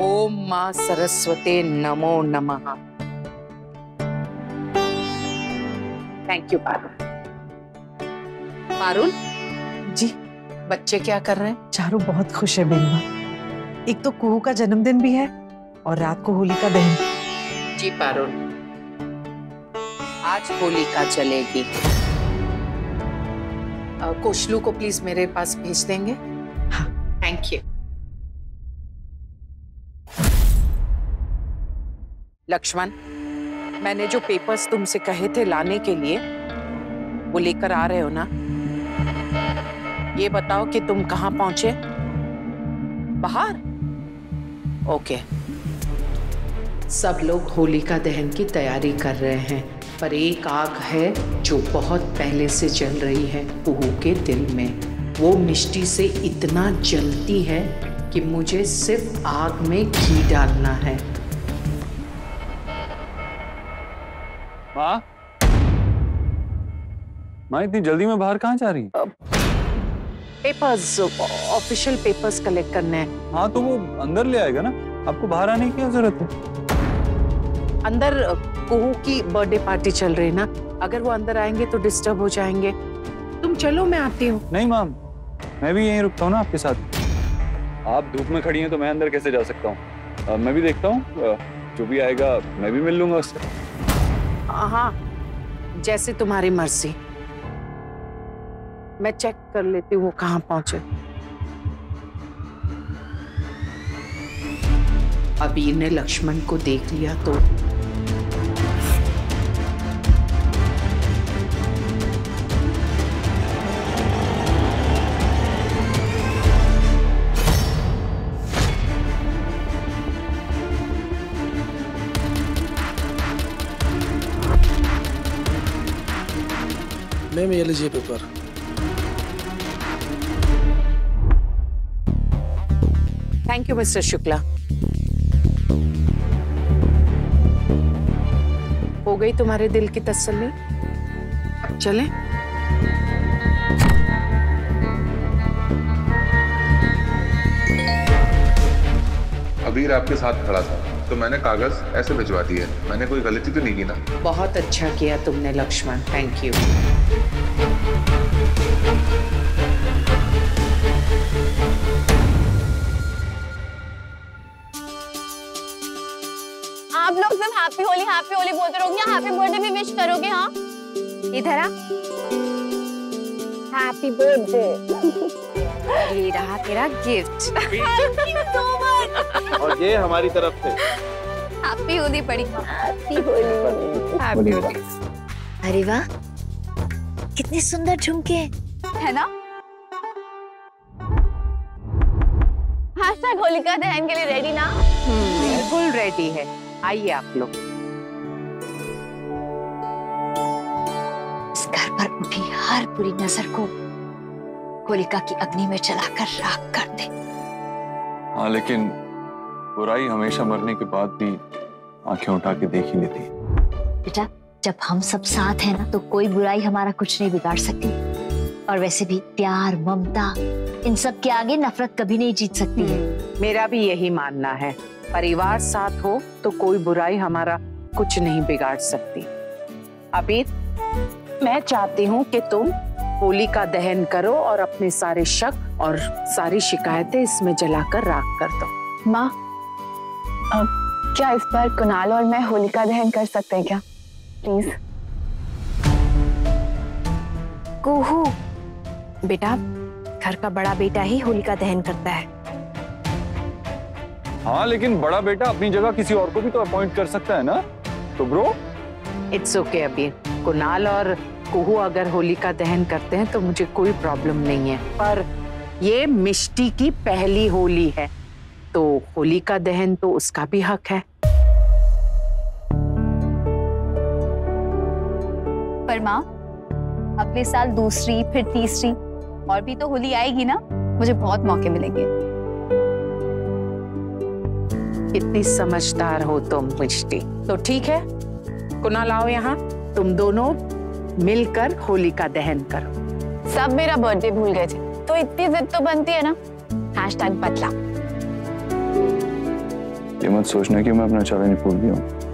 ओम माँ सरस्वते नमो नमः। Thank you Parul. पारुल? जी बच्चे क्या कर रहे हैं? चारू बहुत खुश है बेलमा एक तो कुहू का जन्मदिन भी है और रात को होली का दहन। जी पारुल। आज होलिका चलेगी। कोशलू को प्लीज़ मेरे पास भेज देंगे। हाँ। थैंक यू लक्ष्मण, मैंने जो पेपर्स तुमसे कहे थे लाने के लिए, वो लेकर आ रहे हो ना? ये बताओ कि तुम कहाँ पहुँचे? बाहर? ओके सब लोग होलिका दहन की तैयारी कर रहे हैं, पर एक आग है जो बहुत पहले से जल रही है कुहू के दिल में। वो मिष्टी से इतना जलती है कि मुझे सिर्फ़ आग में घी डालना है। माँ माँ इतनी जल्दी में बाहर कहाँ जा रही है? पेपर्स ऑफिशियल पेपर्स कलेक्ट करने हैं। हाँ तो वो अंदर ले आएगा ना? आपको बाहर आने की क्या ज़रूरत है? अंदर कुहू की बर्थडे पार्टी चल रही है ना? अगर वो अंदर आएँगे तो डिस्टर्ब हो जाएँगे। तुम चलो मैं आती हूँ। नहीं मैम मैं भी यहीं रुकता हूँ ना आपके साथ। आप धूप में खड़ी हैं तो मैं अंदर कैसे जा सकता हूँ? मैं भी देखता हूँ जो भी आएगा मैं भी मिल लूँगा उससे। हाँ जैसे तुम्हारी मर्ज़ी। मैं चेक कर लेती हूँ वो कहाँ पहुँचे। अबीर ने लक्ष्मण को देख लिया तो मैम ये लीजिए paper thank you mister Shukla हो गई तुम्हारे दिल की तसल्ली? अब चलें। अबीर आपके साथ खड़ा था तो मैंने कागज़ ऐसे भिजवा दिए। मैंने कोई गलती तो नहीं की ना? बहुत अच्छा किया तुमने लक्ष्मण। थैंक यू आप लोग सब हैप्पी होली हैप्पी होली बोलते रहोगे? हैप्पी बर्थडे भी विश करोगे हाँ? इधर आ। हैप्पी बर्थडे ये रहा तेरा gift thank you so much और ये हमारी तरफ़ से। हैप्पी होली पड़ी। हैप्पी होली। हैप्पी होली। अरे वाह। कितने सुंदर झुमके। है ना? हैशटैग होलिका दहन के लिए रेडी ना? बिल्कुल रेडी है। आइए आप लोग। इस घर पर उठी हर बुरी नज़र को होलिका की अग्नि में जलाकर राख कर दे। हाँ लेकिन बुराई हमेशा मरने के बाद भी आँखें उठा के देख ही लेती है। बेटा जब हम सब साथ हैं ना तो कोई बुराई हमारा कुछ नहीं बिगाड़ सकती। और वैसे भी प्यार ममता इन सब के आगे नफरत कभी नहीं जीत सकती है। मेरा भी यही मानना है। परिवार साथ हो तो कोई बुराई हमारा कुछ नहीं बिगाड़ सकती। अबीर मैं चाहती हूँ कि तुम होली का दहन करो और अपने सारे शक और सारी शिकायतें इसमें जलाकर राख कर दो। माँ क्या इस बार कुणाल और मैं होलिका दहन कर सकते हैं क्या? प्लीज़। कुहू। बेटा घर का बड़ा बेटा ही होलिका दहन करता है। हाँ लेकिन बड़ा बेटा अपनी जगह किसी और को भी तो अपॉइंट कर सकता है ना? तो bro it's okay Abir Kunal और कुहू अगर होली का दहन करते हैं तो मुझे कोई प्रॉब्लम नहीं है। पर ये मिष्टी की पहली होली है। तो होली का दहन तो उसका भी हक है। पर माँ अगले साल दूसरी फिर तीसरी और भी तो होली आएगी ना? मुझे बहुत मौके मिलेंगे। कितनी समझदार हो तुम मिष्टी। तो ठीक है कुणाल आओ यहाँ तुम दोनों मिलकर होली का दहन करो। सब मेरा बर्थडे भूल गए थे। तो इतनी जिद तो बनती है ना? हैशटैग बदला। ये मत सोचना कि मैं अपना चैलेंज भूल गया हूँ।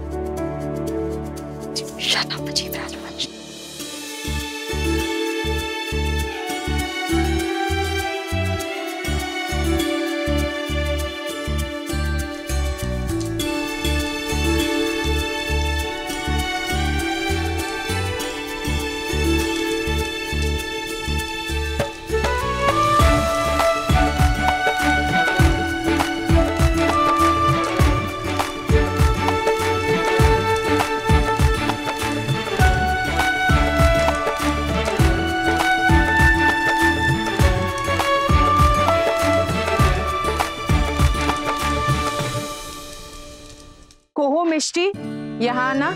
आना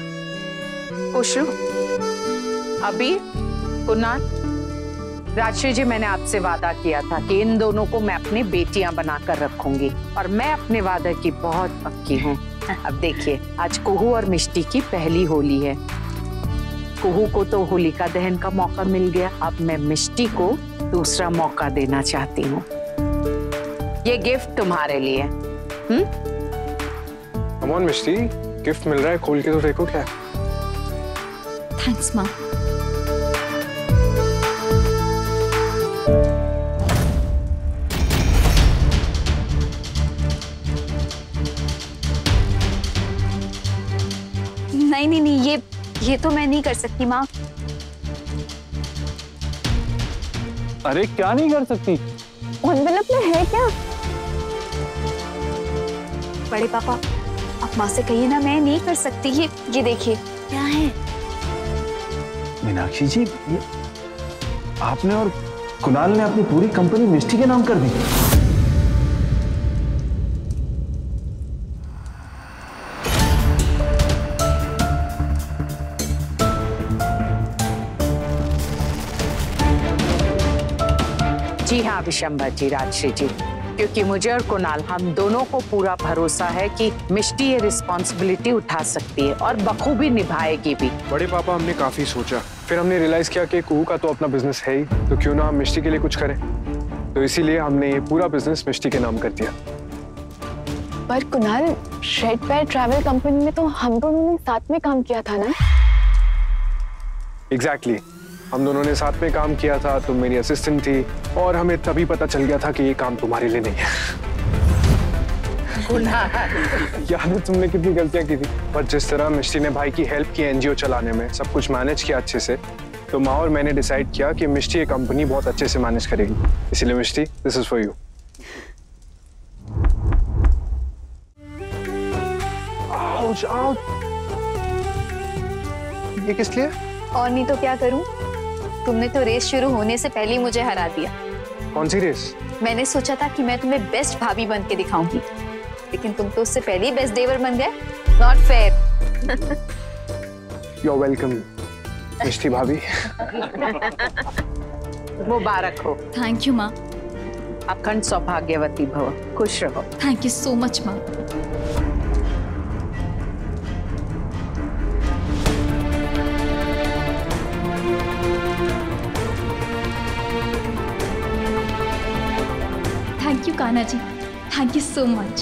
खुशू अभी कुनाल राजश्री जी मैंने आपसे वादा किया था कि इन दोनों को मैं अपनी बेटियाँ बनाकर रखूँगी और मैं अपने वादे की बहुत पक्की हूँ। अब देखिए, आज कुहू और मिष्टी की पहली होली है। कुहू को तो होलिका दहन का मौका मिल गया। अब मैं मिष्टी को दूसरा मौका देना चाहती हूँ। ये गिफ्ट तुम्हारे लिए। On Mishti. गिफ्ट मिल रहा है खोल के तो देखो क्या। थैंक्स माँ नहीं नहीं नहीं ये ये तो मैं नहीं कर सकती माँ अरे क्या नहीं कर सकती? में है क्या? बड़े पापा आप माँ से कहिए ना मैं नहीं कर सकती। ये ये देखिए। क्या है? मीनाक्षी जी ये आपने और कुणाल ने अपनी पूरी कंपनी मिष्टी के नाम कर दी। जी हाँ विशंबर जी राजश्री जी। क्योंकि मुझे और कुणाल हम दोनों को पूरा भरोसा है कि मिष्टी ये रिस्पॉन्सिबिलिटी उठा सकती है और बखूबी निभाएगी भी। बड़े पापा हमने काफ़ी सोचा। फिर हमने रियलाइज़ किया कि कुहू का तो अपना बिज़नेस है ही तो क्यों ना हम मिष्टी के लिए कुछ करें? तो इसीलिए हमने ये पूरा बिज़नेस मिष्टी के नाम कर दिया। पर Kunal red pair travel company में तो हम दोनों ने साथ में काम किया था ना? Exactly exactly. हम दोनों ने साथ में काम किया था तुम मेरी असिस्टेंट थी और हमें तभी पता चल गया था कि ये काम तुम्हारे लिए नहीं है। याद है तुमने कितनी गलतियाँ की थी? पर जिस तरह मिष्टी ने भाई की हेल्प की एनजीओ चलाने में सब कुछ मैनेज किया अच्छे से तो माँ और मैंने डिसाइड किया कि मिष्टी ये कंपनी बहुत अच्छे से मैनेज करेगी। इसीलिए Mishti this is for you ये किस लिए? और नहीं तो क्या करूँ? तुमने तो रेस शुरू होने से पहले ही मुझे हरा दिया। कौन सी रेस? मैंने सोचा था कि मैं तुम्हें बेस्ट भाभी बन के दिखाऊँगी। लेकिन तुम तो उससे पहले ही बेस्ट देवर बन गए। Not fair you welcome Mishti भाभी। मुबारक हो। थैंक यू माँ अखंड सौभाग्यवती भव। खुश रहो। थैंक यू सो मच माँ you Kanha ji thank you so much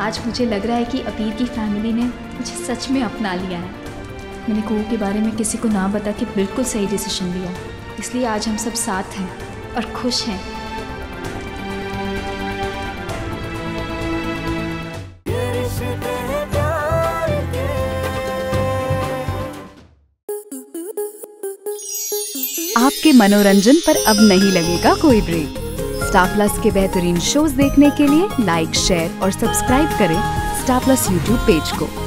आज मुझे लग रहा है कि अबीर की फैमिली ने मुझे सच में अपना लिया है। मैंने कुहू के बारे में किसी को ना बता के बिल्कुल सही डिसीज़न लिया। इसलिए आज हम सब साथ हैं और खुश हैं। आपके मनोरंजन पर अब नहीं लगेगा कोई ब्रेक स्टार प्लस के बेहतरीन शोज़ देखने के लिए लाइक शेयर और सब्सक्राइब करें स्टार प्लस यूट्यूब पेज को।